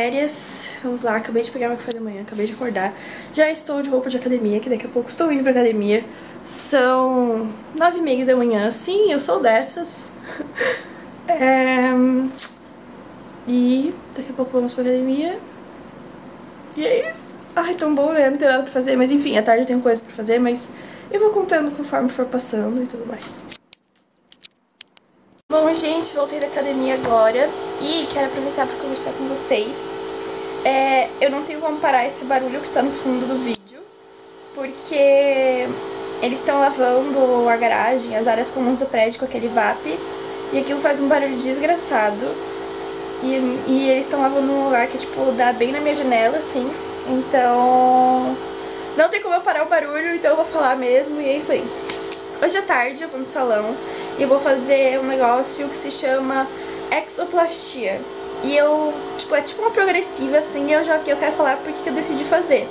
férias. Vamos lá, acabei de pegar meu café da manhã, acabei de acordar. Já estou de roupa de academia, que daqui a pouco estou indo pra academia. São nove e meia da manhã, sim, eu sou dessas. é... E daqui a pouco vamos pra academia. E é isso. Ai, tão bom, né? Não tem nada pra fazer. Mas enfim, à tarde eu tenho coisa pra fazer, mas eu vou contando conforme for passando e tudo mais. Bom, gente, voltei da academia agora e quero aproveitar para conversar com vocês. É, eu não tenho como parar esse barulho que tá no fundo do vídeo, porque eles estão lavando a garagem, as áreas comuns do prédio com aquele VAP, e aquilo faz um barulho desgraçado. E, e eles estão lavando num lugar que, tipo, dá bem na minha janela, assim. Então, não tem como eu parar o barulho, então eu vou falar mesmo, e é isso aí. Hoje à tarde eu vou no salão e vou fazer um negócio que se chama exoplastia. E eu, tipo, é tipo uma progressiva, assim, eu já eu quero falar porque que eu decidi fazer.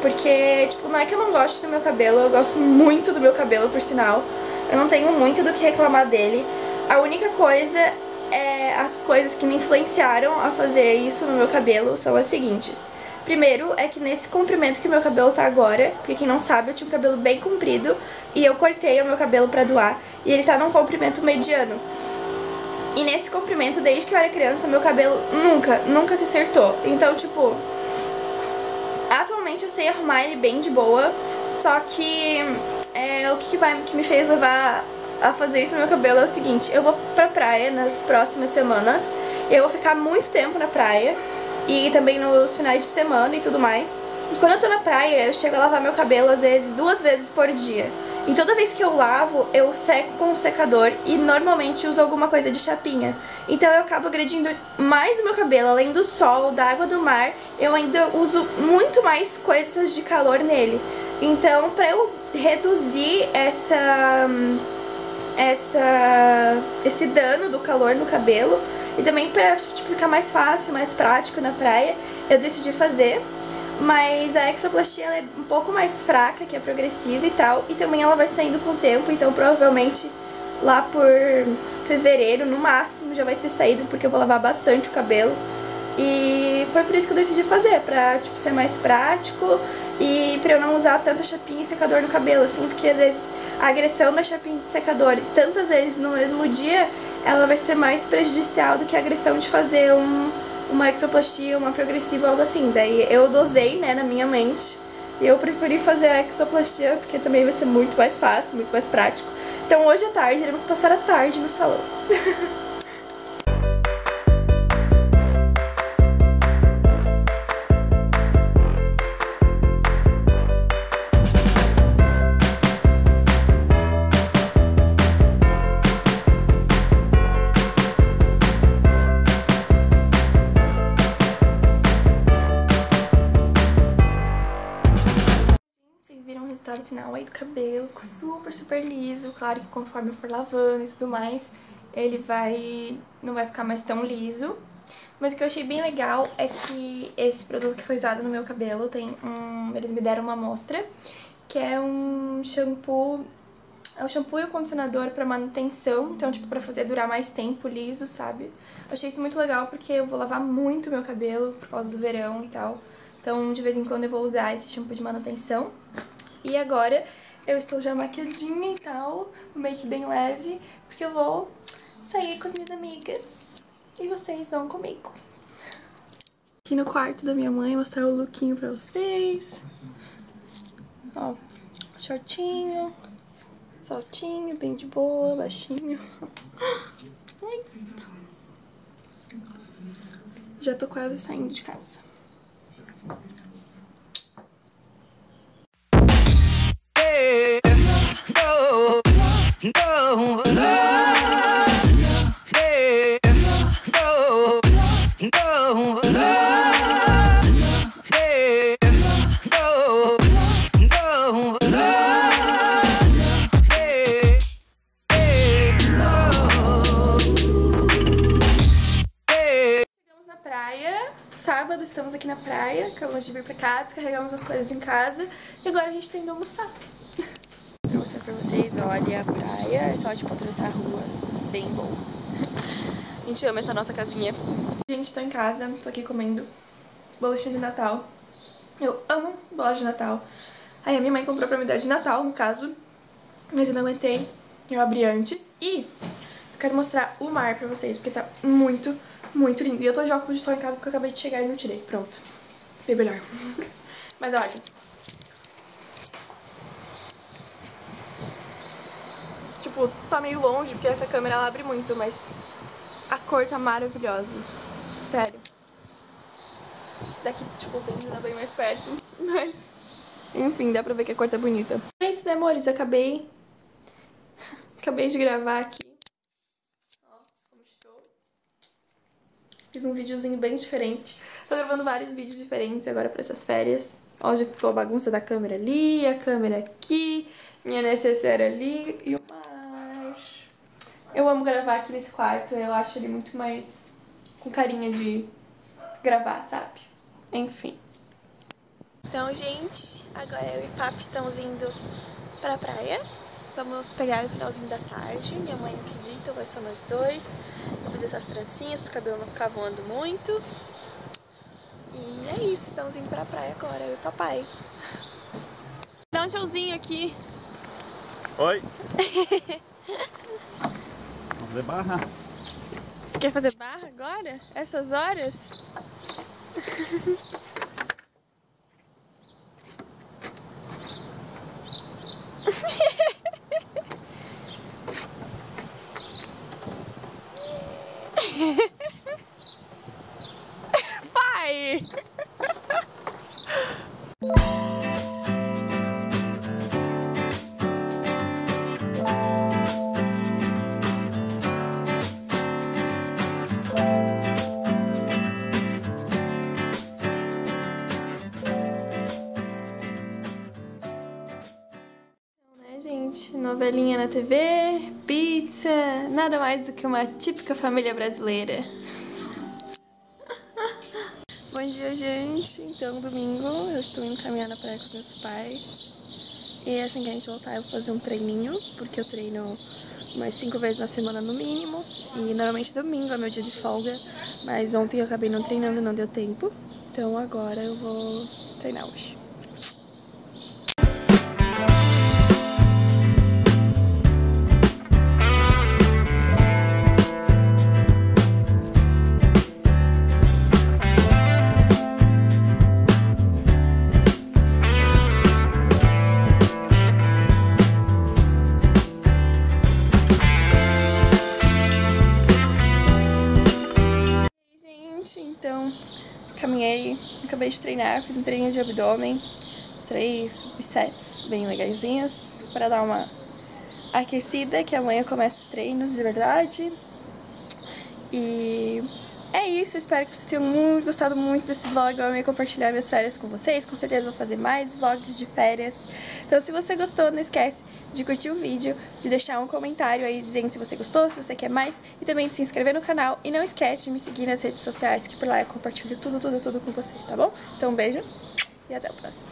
Porque, tipo, não é que eu não gosto do meu cabelo, eu gosto muito do meu cabelo, por sinal. Eu não tenho muito do que reclamar dele. A única coisa é as coisas que me influenciaram a fazer isso no meu cabelo são as seguintes. Primeiro é que nesse comprimento que o meu cabelo tá agora, porque quem não sabe, eu tinha um cabelo bem comprido e eu cortei o meu cabelo pra doar e ele tá num comprimento mediano. E nesse comprimento, desde que eu era criança, meu cabelo nunca, nunca se acertou. Então, tipo, atualmente eu sei arrumar ele bem de boa, só que é, o que, vai, que me fez levar a fazer isso no meu cabelo é o seguinte, eu vou pra praia nas próximas semanas, eu vou ficar muito tempo na praia, e também nos finais de semana e tudo mais. E quando eu tô na praia, eu chego a lavar meu cabelo às vezes duas vezes por dia. E toda vez que eu lavo, eu seco com um secador e normalmente uso alguma coisa de chapinha. Então eu acabo agredindo mais o meu cabelo, além do sol, da água do mar, eu ainda uso muito mais coisas de calor nele. Então, pra eu reduzir essa essa esse dano do calor no cabelo, e também pra tipo, ficar mais fácil, mais prático na praia, eu decidi fazer. Mas a exoplastia é um pouco mais fraca, que a progressiva e tal. E também ela vai saindo com o tempo, então provavelmente lá por fevereiro, no máximo, já vai ter saído, porque eu vou lavar bastante o cabelo. E foi por isso que eu decidi fazer, pra tipo, ser mais prático e pra eu não usar tanta chapinha e secador no cabelo, assim, porque às vezes a agressão da chapinha de secador tantas vezes no mesmo dia ela vai ser mais prejudicial do que a agressão de fazer um, uma exoplastia, uma progressiva, algo assim. Daí eu dosei, né, na minha mente. E eu preferi fazer a exoplastia porque também vai ser muito mais fácil, muito mais prático. Então hoje à tarde iremos passar a tarde no salão. resultado final aí do cabelo, ficou super, super liso. Claro que conforme eu for lavando e tudo mais, ele vai não vai ficar mais tão liso. Mas o que eu achei bem legal é que esse produto que foi usado no meu cabelo tem um... Eles me deram uma amostra, que é um shampoo... É o shampoo e o condicionador pra manutenção, então, tipo, pra fazer durar mais tempo liso, sabe? Eu achei isso muito legal porque eu vou lavar muito meu cabelo por causa do verão e tal. Então, de vez em quando eu vou usar esse shampoo de manutenção. E agora eu estou já maquiadinha e tal, um make bem leve, porque eu vou sair com as minhas amigas e vocês vão comigo. Aqui no quarto da minha mãe, mostrar o lookinho pra vocês. Ó, shortinho, saltinho, bem de boa, baixinho. É isso. Já tô quase saindo de casa. Sábado, estamos aqui na praia, acabamos de vir pra cá, descarregamos as coisas em casa e agora a gente tá indo almoçar. Mostrar pra vocês, olha a praia, é só tipo atravessar a rua, bem bom. A gente ama essa nossa casinha. Gente, tô em casa, tô aqui comendo bolachinha de Natal. Eu amo bolacha de Natal. Aí a minha mãe comprou pra me dar de Natal, no caso. Mas eu não aguentei. Eu abri antes. E eu quero mostrar o mar pra vocês, porque tá muito, muito lindo. E eu tô de óculos de sol em casa porque eu acabei de chegar e não tirei. Pronto. Bem melhor. Mas olha. Tipo, tá meio longe, porque essa câmera ela abre muito, mas a cor tá maravilhosa. Sério. Daqui, tipo, vendo dá bem mais perto. Mas, enfim, dá pra ver que a cor tá bonita. É isso, né, amores? Acabei... Acabei de gravar aqui. Ó, como estou. Fiz um videozinho bem diferente. Tô gravando vários vídeos diferentes agora pra essas férias. Ó, já ficou a bagunça da câmera ali, a câmera aqui, minha necessaire ali e o mar. Eu amo gravar aqui nesse quarto, eu acho ele muito mais com carinha de gravar, sabe? Enfim. Então, gente, agora eu e o Papo estamos indo pra praia. Vamos pegar no finalzinho da tarde. Minha mãe não quis ir, então vai só nós dois. Vou fazer essas trancinhas pro cabelo não ficar voando muito. E é isso, estamos indo pra praia agora, eu e o papai. Dá um tchauzinho aqui. Oi. Fazer barra. Você quer fazer barra agora? Essas horas? Pai! Novelinha na TV, pizza, nada mais do que uma típica família brasileira. Bom dia, gente. Então, domingo, eu estou indo caminhar na praia com os meus pais. E assim que a gente voltar, eu vou fazer um treininho, porque eu treino umas cinco vezes na semana no mínimo. E normalmente domingo é meu dia de folga, mas ontem eu acabei não treinando, não deu tempo. Então agora eu vou treinar hoje. Acabei de treinar, fiz um treininho de abdômen, três bisets bem legaisinhos para dar uma aquecida, que amanhã começa os treinos de verdade. E é isso, espero que vocês tenham muito, gostado muito desse vlog. Eu amei compartilhar minhas férias com vocês. Com certeza vou fazer mais vlogs de férias. Então se você gostou, não esquece de curtir o vídeo, de deixar um comentário aí dizendo se você gostou, se você quer mais. E também de se inscrever no canal. E não esquece de me seguir nas redes sociais, que por lá eu compartilho tudo, tudo, tudo com vocês, tá bom? Então um beijo e até o próximo.